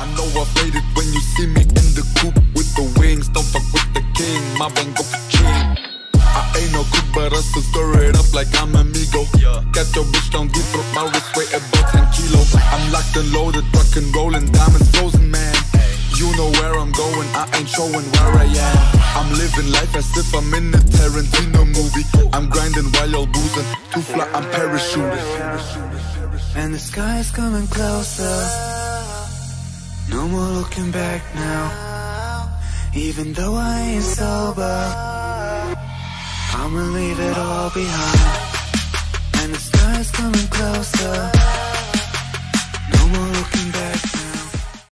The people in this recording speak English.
I know I've made it when you see me in the coop with the wings. Don't fuck with the king, my bang go king. I ain't no cook, but I still stir it up like I'm amigo. Got your bitch down deep, throat, my wrist weigh about 10 kilo. I'm locked and loaded, rock and rolling, diamonds frozen, man. You know where I'm going, I ain't showing where I am. I'm living life as if I'm in a Tarantino movie. I'm grinding while you're boozing. Too fly, I'm parachuting. And the sky's coming closer. No more looking back now. Even though I ain't sober, I'ma leave it all behind.